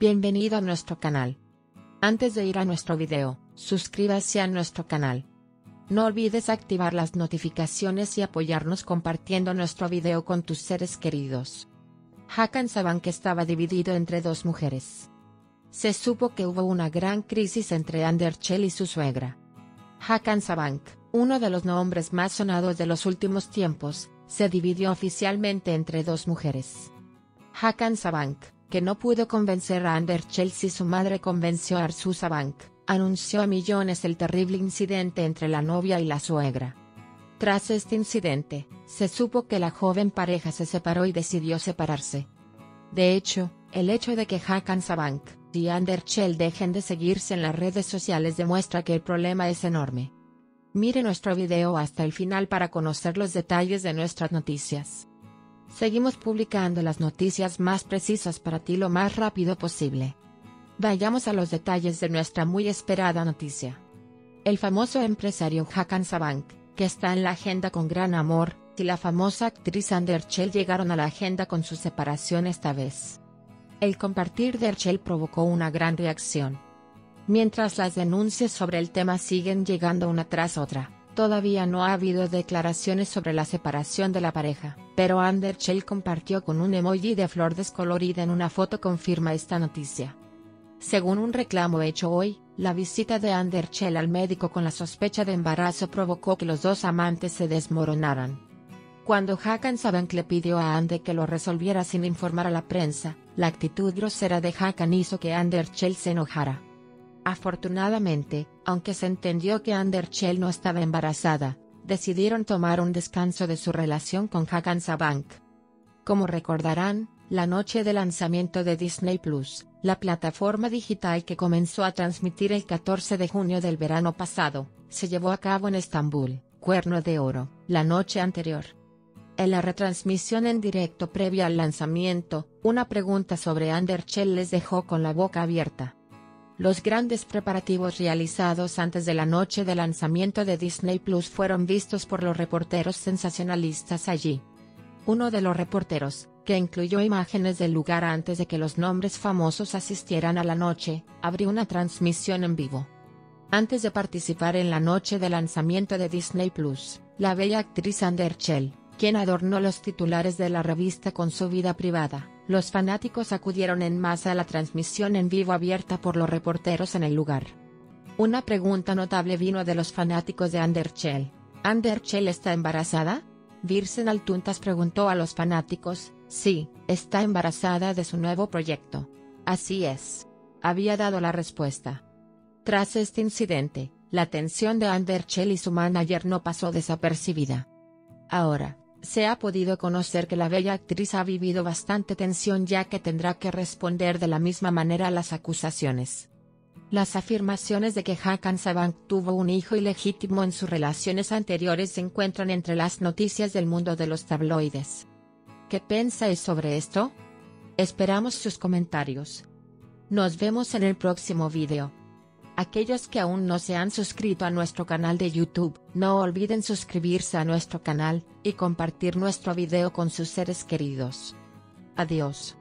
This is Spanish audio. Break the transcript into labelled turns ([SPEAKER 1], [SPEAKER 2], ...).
[SPEAKER 1] Bienvenido a nuestro canal. Antes de ir a nuestro video, suscríbase a nuestro canal. No olvides activar las notificaciones y apoyarnos compartiendo nuestro video con tus seres queridos. Hakan Sabank estaba dividido entre dos mujeres. Se supo que hubo una gran crisis entre Anderchel y su suegra. Hakan Sabank, uno de los nombres más sonados de los últimos tiempos, se dividió oficialmente entre dos mujeres. Hakan Sabank, que no pudo convencer a Ander Chelsea su madre convenció a Arsusa Bank, anunció a millones el terrible incidente entre la novia y la suegra. Tras este incidente, se supo que la joven pareja se separó y decidió separarse. De hecho, el hecho de que Hakan Sabank y Ander Chel dejen de seguirse en las redes sociales demuestra que el problema es enorme. Mire nuestro video hasta el final para conocer los detalles de nuestras noticias. Seguimos publicando las noticias más precisas para ti lo más rápido posible. Vayamos a los detalles de nuestra muy esperada noticia. El famoso empresario Hakan Sabank, que está en la agenda con gran amor, y la famosa actriz Chel llegaron a la agenda con su separación esta vez. El compartir de Erchel provocó una gran reacción. Mientras las denuncias sobre el tema siguen llegando una tras otra, Todavía no ha habido declaraciones sobre la separación de la pareja, pero Anderchel compartió con un emoji de flor descolorida en una foto confirma esta noticia. Según un reclamo hecho hoy, la visita de Anderchel al médico con la sospecha de embarazo provocó que los dos amantes se desmoronaran. Cuando Hakan Sabank le pidió a Ander que lo resolviera sin informar a la prensa, la actitud grosera de Hakan hizo que Anderchel se enojara. Afortunadamente, aunque se entendió que Anderchel no estaba embarazada, decidieron tomar un descanso de su relación con Hakan Sabank. Como recordarán, la noche de lanzamiento de Disney Plus, la plataforma digital que comenzó a transmitir el 14 de junio del verano pasado, se llevó a cabo en Estambul, Cuerno de Oro, la noche anterior. En la retransmisión en directo previa al lanzamiento, una pregunta sobre Anderchel les dejó con la boca abierta. Los grandes preparativos realizados antes de la noche de lanzamiento de Disney Plus fueron vistos por los reporteros sensacionalistas allí. Uno de los reporteros, que incluyó imágenes del lugar antes de que los nombres famosos asistieran a la noche, abrió una transmisión en vivo. Antes de participar en la noche de lanzamiento de Disney Plus, la bella actriz Anderchel, quien adornó los titulares de la revista con su vida privada, los fanáticos acudieron en masa a la transmisión en vivo abierta por los reporteros en el lugar. Una pregunta notable vino de los fanáticos de Anderchel. ¿Anderchel está embarazada? Virsen Altuntas preguntó a los fanáticos, sí, está embarazada de su nuevo proyecto. Así es. Había dado la respuesta. Tras este incidente, la tensión de Anderchel y su manager no pasó desapercibida. Ahora, se ha podido conocer que la bella actriz ha vivido bastante tensión ya que tendrá que responder de la misma manera a las acusaciones. Las afirmaciones de que Hakan Sabank tuvo un hijo ilegítimo en sus relaciones anteriores se encuentran entre las noticias del mundo de los tabloides. ¿Qué pensáis sobre esto? Esperamos sus comentarios. Nos vemos en el próximo video. Aquellos que aún no se han suscrito a nuestro canal de YouTube, no olviden suscribirse a nuestro canal, y compartir nuestro video con sus seres queridos. Adiós.